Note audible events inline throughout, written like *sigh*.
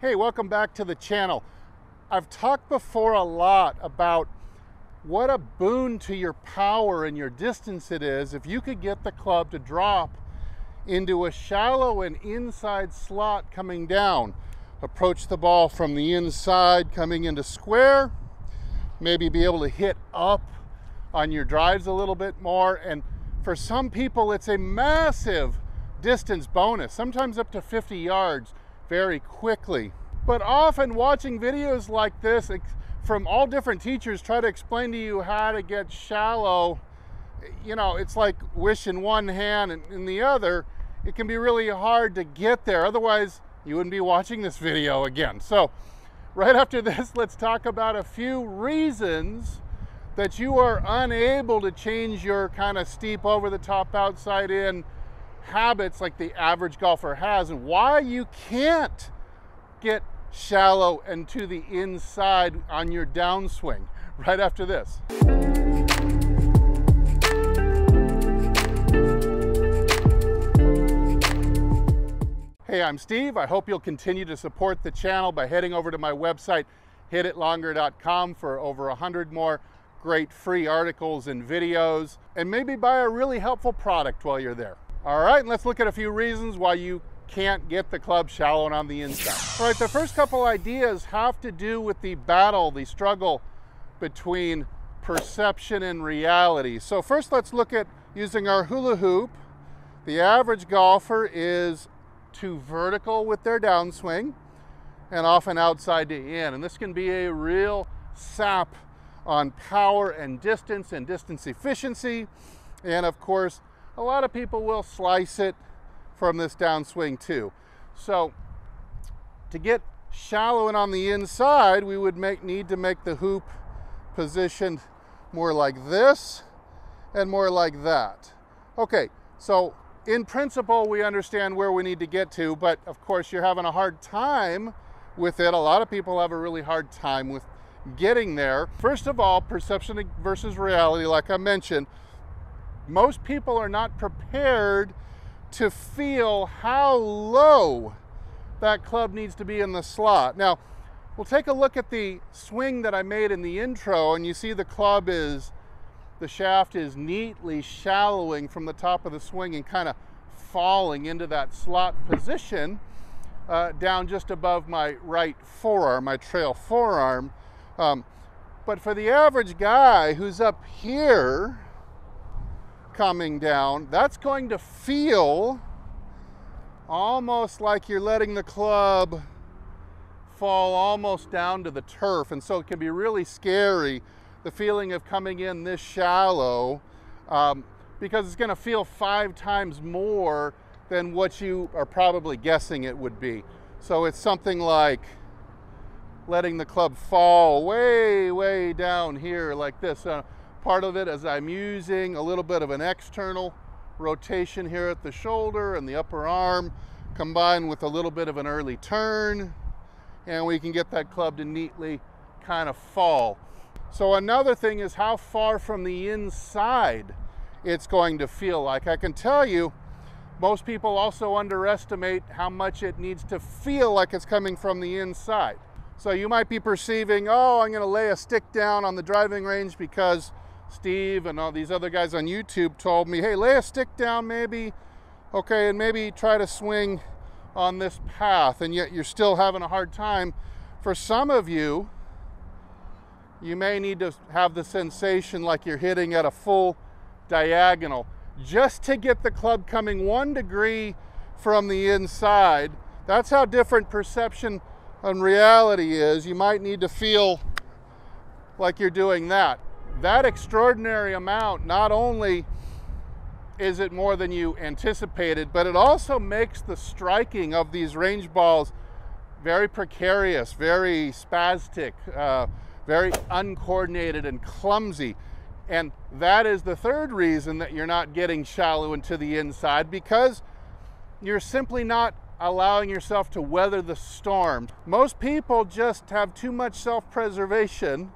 Hey, welcome back to the channel. I've talked before a lot about what a boon to your power and your distance it is if you could get the club to drop into a shallow and inside slot coming down. Approach the ball from the inside coming into square, maybe be able to hit up on your drives a little bit more. And for some people, it's a massive distance bonus, sometimes up to 50 yards very quickly. But often watching videos like this from all different teachers try to explain to you how to get shallow, you know, it's like wish in one hand and in the other, it can be really hard to get there. Otherwise, you wouldn't be watching this video again. So right after *laughs* this, let's talk about a few reasons that you are unable to change your kind of steep over the top outside in habits like the average golfer has and why you can't get shallow and to the inside on your downswing *laughs* right after this. Hey, I'm Steve. I hope you'll continue to support the channel by heading over to my website, hititlonger.com for over 100 more great free articles and videos, and maybe buy a really helpful product while you're there. All right, and let's look at a few reasons why you can't get the club shallow and on the inside. All right, the first couple ideas have to do with the battle, the struggle between perception and reality. So first let's look at using our hula hoop. The average golfer is too vertical with their downswing and often outside to in. And this can be a real sap on power and distance and distance efficiency. And of course, a lot of people will slice it from this downswing too. So to get shallow and on the inside, we would make need to make the hoop positioned more like this and more like that. Okay, so in principle, we understand where we need to get to, but of course you're having a hard time with it. A lot of people have a really hard time with getting there. First of all, perception versus reality, like I mentioned, most people are not prepared to feel how low that club needs to be in the slot. Now, we'll take a look at the swing that I made in the intro, and you see the club is, the shaft is neatly shallowing from the top of the swing and kind of falling into that slot position uh, down just above my right forearm, my trail forearm. Um, but for the average guy who's up here, coming down, that's going to feel almost like you're letting the club fall almost down to the turf. And so it can be really scary, the feeling of coming in this shallow, um, because it's gonna feel five times more than what you are probably guessing it would be. So it's something like letting the club fall way, way down here like this. Uh, Part of it as I'm using a little bit of an external rotation here at the shoulder and the upper arm combined with a little bit of an early turn and we can get that club to neatly kind of fall. So another thing is how far from the inside it's going to feel like. I can tell you, most people also underestimate how much it needs to feel like it's coming from the inside. So you might be perceiving, oh, I'm gonna lay a stick down on the driving range because Steve and all these other guys on YouTube told me, hey, lay a stick down maybe, okay, and maybe try to swing on this path, and yet you're still having a hard time. For some of you, you may need to have the sensation like you're hitting at a full diagonal just to get the club coming one degree from the inside. That's how different perception and reality is. You might need to feel like you're doing that that extraordinary amount not only is it more than you anticipated, but it also makes the striking of these range balls very precarious, very spastic, uh, very uncoordinated and clumsy. And that is the third reason that you're not getting shallow into the inside because you're simply not allowing yourself to weather the storm. Most people just have too much self preservation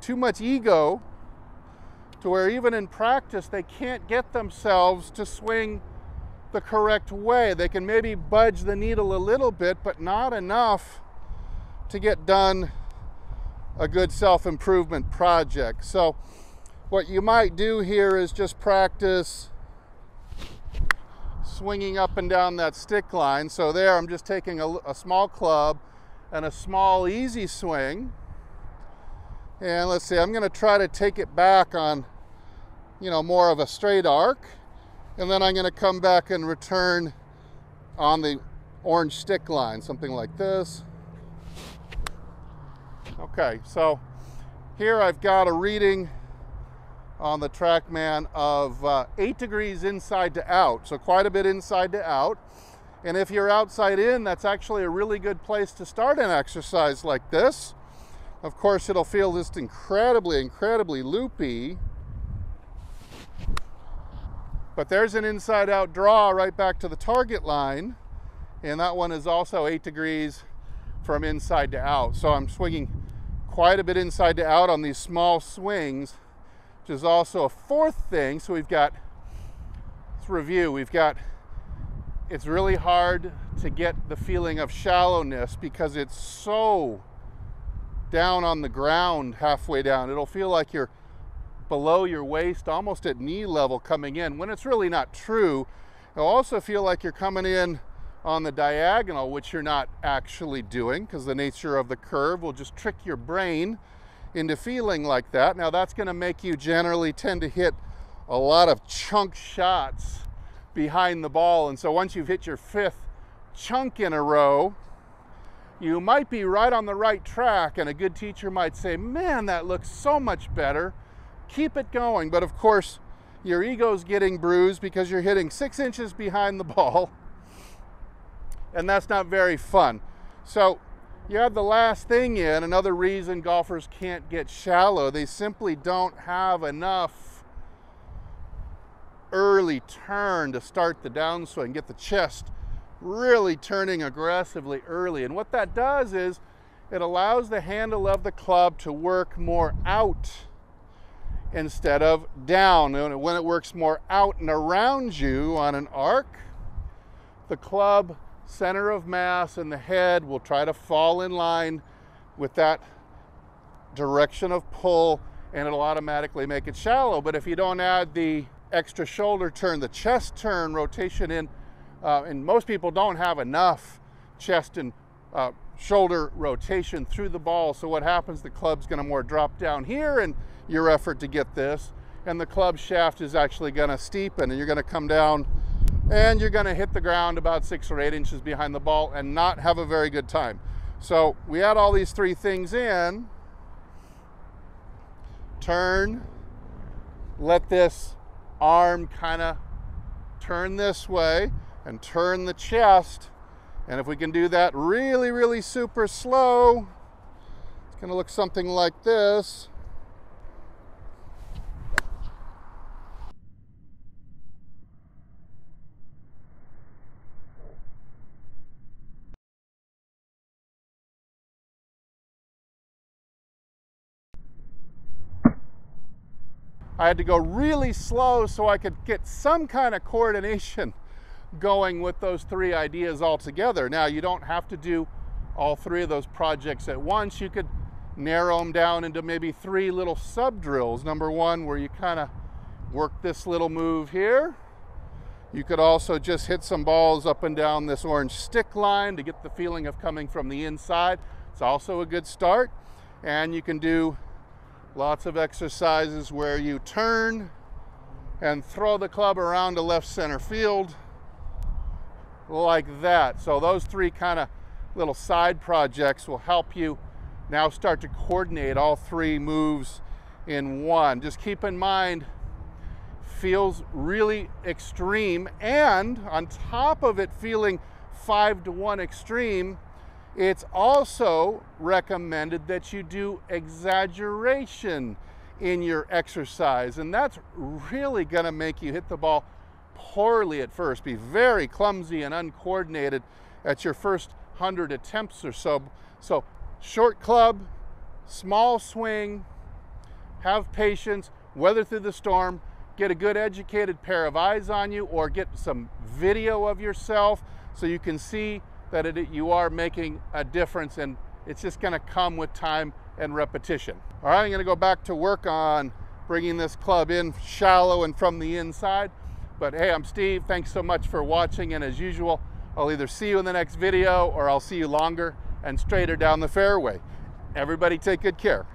too much ego to where even in practice they can't get themselves to swing the correct way. They can maybe budge the needle a little bit, but not enough to get done a good self-improvement project. So what you might do here is just practice swinging up and down that stick line. So there I'm just taking a, a small club and a small easy swing. And let's see, I'm gonna try to take it back on, you know, more of a straight arc. And then I'm gonna come back and return on the orange stick line, something like this. Okay, so here I've got a reading on the TrackMan of uh, eight degrees inside to out, so quite a bit inside to out. And if you're outside in, that's actually a really good place to start an exercise like this. Of course, it'll feel just incredibly, incredibly loopy. But there's an inside out draw right back to the target line. And that one is also eight degrees from inside to out. So I'm swinging quite a bit inside to out on these small swings, which is also a fourth thing. So we've got, let's review, we've got, it's really hard to get the feeling of shallowness because it's so down on the ground halfway down. It'll feel like you're below your waist, almost at knee level coming in, when it's really not true. It'll also feel like you're coming in on the diagonal, which you're not actually doing because the nature of the curve will just trick your brain into feeling like that. Now that's gonna make you generally tend to hit a lot of chunk shots behind the ball. And so once you've hit your fifth chunk in a row, you might be right on the right track and a good teacher might say, man, that looks so much better. Keep it going. But of course, your ego's getting bruised because you're hitting six inches behind the *laughs* ball and that's not very fun. So you have the last thing in, another reason golfers can't get shallow. They simply don't have enough early turn to start the downswing, get the chest really turning aggressively early. And what that does is it allows the handle of the club to work more out instead of down. And when it works more out and around you on an arc, the club center of mass and the head will try to fall in line with that direction of pull and it'll automatically make it shallow. But if you don't add the extra shoulder turn, the chest turn rotation in, uh, and most people don't have enough chest and uh, shoulder rotation through the ball. So what happens, the club's gonna more drop down here and your effort to get this, and the club shaft is actually gonna steepen and you're gonna come down and you're gonna hit the ground about six or eight inches behind the ball and not have a very good time. So we add all these three things in, turn, let this arm kind of turn this way and turn the chest. And if we can do that really, really super slow, it's gonna look something like this. I had to go really slow so I could get some kind of coordination *laughs* going with those three ideas all together. Now, you don't have to do all three of those projects at once. You could narrow them down into maybe three little sub drills. Number one, where you kind of work this little move here. You could also just hit some balls up and down this orange stick line to get the feeling of coming from the inside. It's also a good start. And you can do Lots of exercises where you turn and throw the club around to left center field like that. So those three kind of little side projects will help you now start to coordinate all three moves in one. Just keep in mind, feels really extreme and on top of it feeling five to one extreme, it's also recommended that you do exaggeration in your exercise, and that's really going to make you hit the ball poorly at first, be very clumsy and uncoordinated at your first 100 attempts or so. So, short club, small swing, have patience, weather through the storm, get a good educated pair of eyes on you or get some video of yourself so you can see that it, you are making a difference and it's just gonna come with time and repetition. All right, I'm gonna go back to work on bringing this club in shallow and from the inside. But hey, I'm Steve. Thanks so much for watching. And as usual, I'll either see you in the next video or I'll see you longer and straighter down the fairway. Everybody take good care.